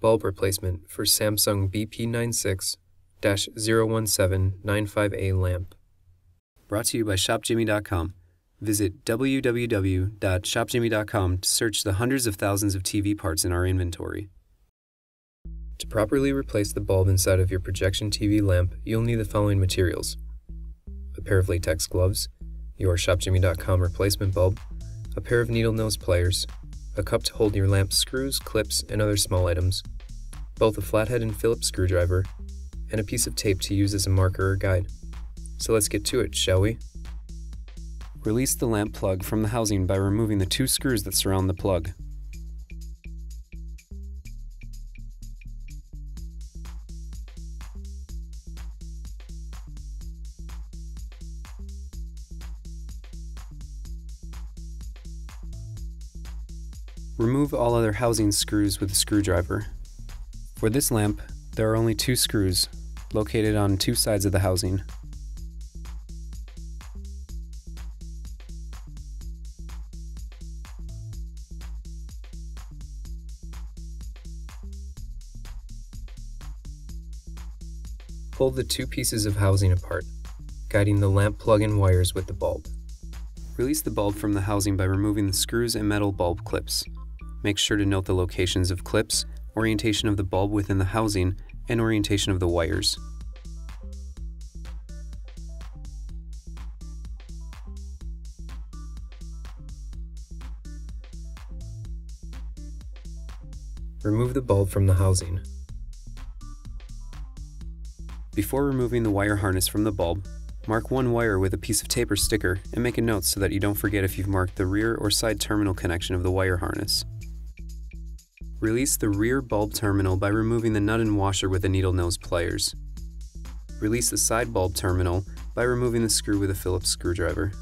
bulb replacement for Samsung BP96 01795A lamp. Brought to you by ShopJimmy.com. Visit www.shopjimmy.com to search the hundreds of thousands of TV parts in our inventory. To properly replace the bulb inside of your projection TV lamp, you'll need the following materials a pair of latex gloves, your ShopJimmy.com replacement bulb, a pair of needle nose pliers, a cup to hold your lamp screws, clips, and other small items, both a flathead and Phillips screwdriver, and a piece of tape to use as a marker or guide. So let's get to it, shall we? Release the lamp plug from the housing by removing the two screws that surround the plug. Remove all other housing screws with a screwdriver. For this lamp, there are only two screws, located on two sides of the housing. Pull the two pieces of housing apart, guiding the lamp plug and wires with the bulb. Release the bulb from the housing by removing the screws and metal bulb clips. Make sure to note the locations of clips, orientation of the bulb within the housing, and orientation of the wires. Remove the bulb from the housing. Before removing the wire harness from the bulb, mark one wire with a piece of tape or sticker and make a note so that you don't forget if you've marked the rear or side terminal connection of the wire harness. Release the rear bulb terminal by removing the nut and washer with the needle nose pliers. Release the side bulb terminal by removing the screw with a Phillips screwdriver.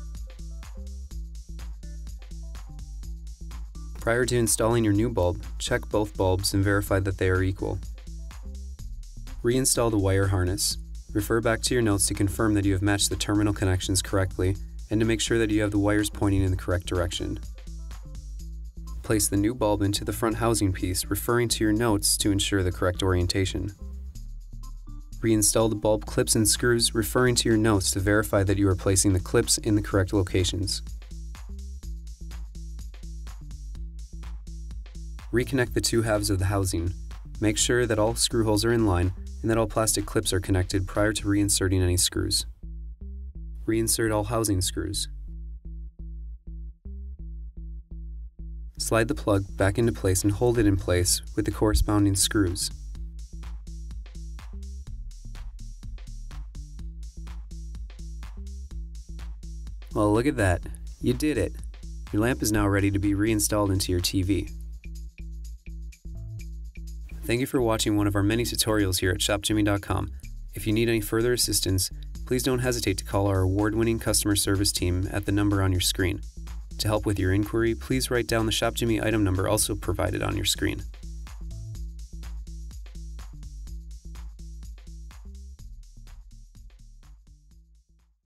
Prior to installing your new bulb, check both bulbs and verify that they are equal. Reinstall the wire harness. Refer back to your notes to confirm that you have matched the terminal connections correctly and to make sure that you have the wires pointing in the correct direction. Place the new bulb into the front housing piece, referring to your notes to ensure the correct orientation. Reinstall the bulb clips and screws, referring to your notes to verify that you are placing the clips in the correct locations. Reconnect the two halves of the housing. Make sure that all screw holes are in line and that all plastic clips are connected prior to reinserting any screws. Reinsert all housing screws. Slide the plug back into place and hold it in place with the corresponding screws. Well, look at that. You did it. Your lamp is now ready to be reinstalled into your TV. Thank you for watching one of our many tutorials here at ShopJimmy.com. If you need any further assistance, please don't hesitate to call our award winning customer service team at the number on your screen. To help with your inquiry, please write down the ShopJimmy item number also provided on your screen.